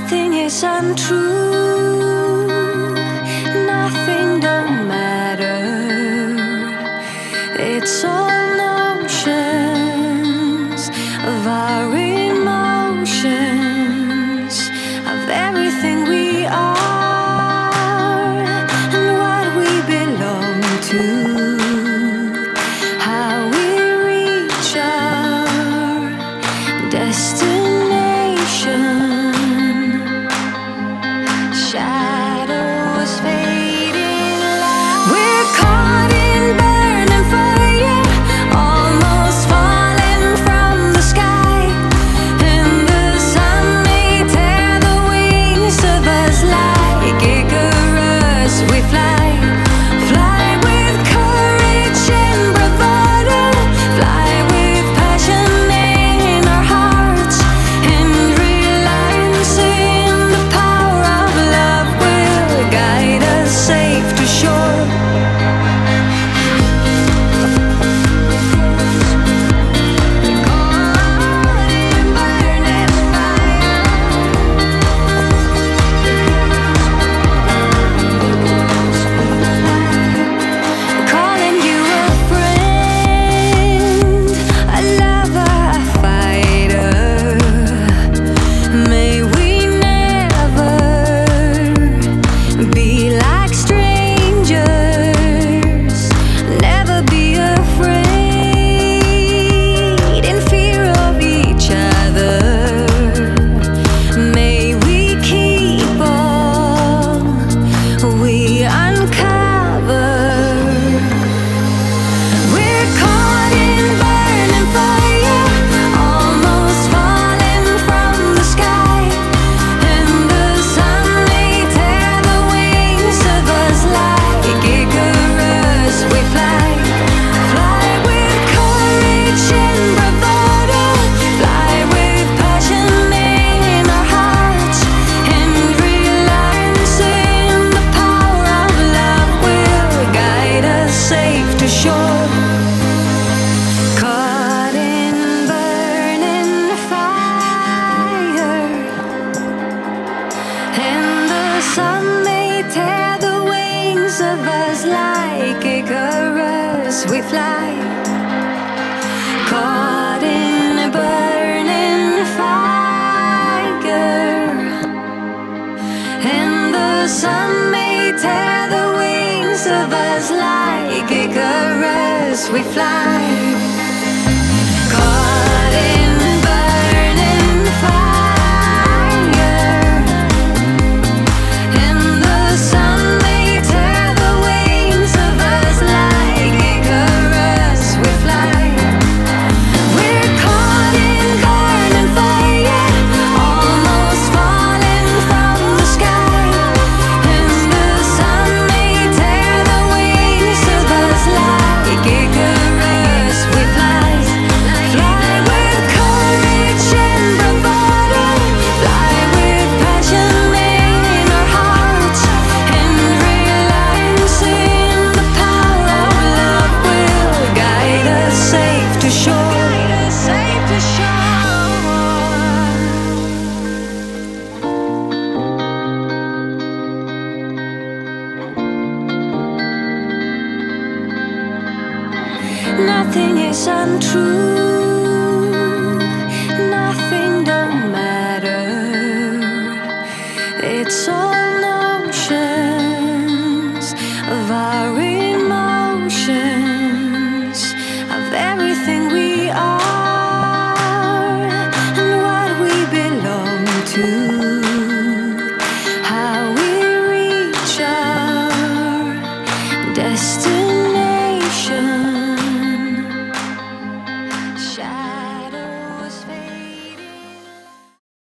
nothing is untrue. Nothing don't matter. It's all notions of our emotions, of everything we are. we fly. Caught in a burning fire, and the sun may tear the wings of us like a. We fly. is untrue. Nothing don't matter. It's all notions of our emotions, of everything we are and what we belong to. How we reach our destiny.